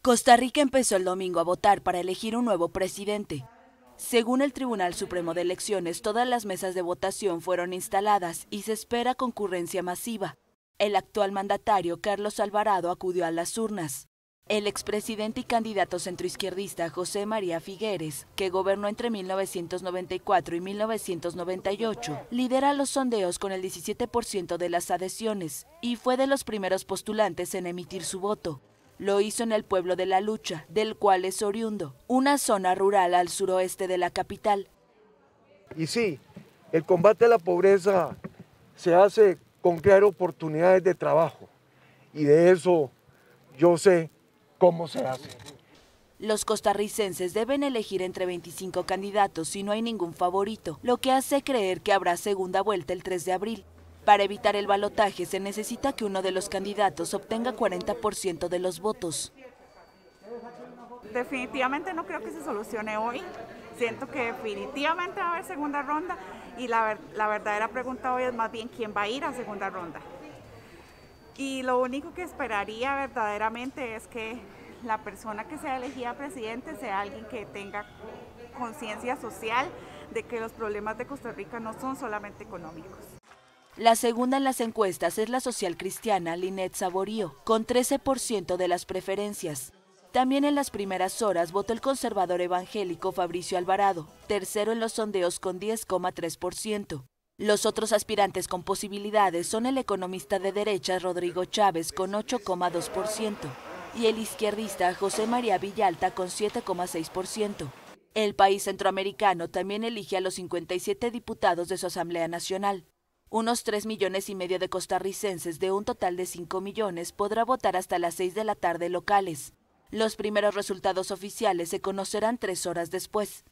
Costa Rica empezó el domingo a votar para elegir un nuevo presidente. Según el Tribunal Supremo de Elecciones, todas las mesas de votación fueron instaladas y se espera concurrencia masiva. El actual mandatario, Carlos Alvarado, acudió a las urnas. El expresidente y candidato centroizquierdista José María Figueres, que gobernó entre 1994 y 1998, lidera los sondeos con el 17% de las adhesiones y fue de los primeros postulantes en emitir su voto. Lo hizo en el pueblo de La Lucha, del cual es oriundo, una zona rural al suroeste de la capital. Y sí, el combate a la pobreza se hace con crear oportunidades de trabajo. Y de eso yo sé cómo se hace. Los costarricenses deben elegir entre 25 candidatos si no hay ningún favorito, lo que hace creer que habrá segunda vuelta el 3 de abril. Para evitar el balotaje se necesita que uno de los candidatos obtenga 40% de los votos. Definitivamente no creo que se solucione hoy. Siento que definitivamente va a haber segunda ronda y la, verdadera pregunta hoy es más bien quién va a ir a segunda ronda. Y lo único que esperaría verdaderamente es que la persona que sea elegida presidente sea alguien que tenga conciencia social de que los problemas de Costa Rica no son solamente económicos. La segunda en las encuestas es la social cristiana Linet Saborío, con 13% de las preferencias. También en las primeras horas votó el conservador evangélico Fabricio Alvarado, tercero en los sondeos con 10,3%. Los otros aspirantes con posibilidades son el economista de derecha Rodrigo Chávez con 8,2% y el izquierdista José María Villalta con 7,6%. El país centroamericano también elige a los 57 diputados de su Asamblea Nacional. Unos 3 millones y medio de costarricenses de un total de 5 millones podrá votar hasta las 6 de la tarde locales. Los primeros resultados oficiales se conocerán tres horas después.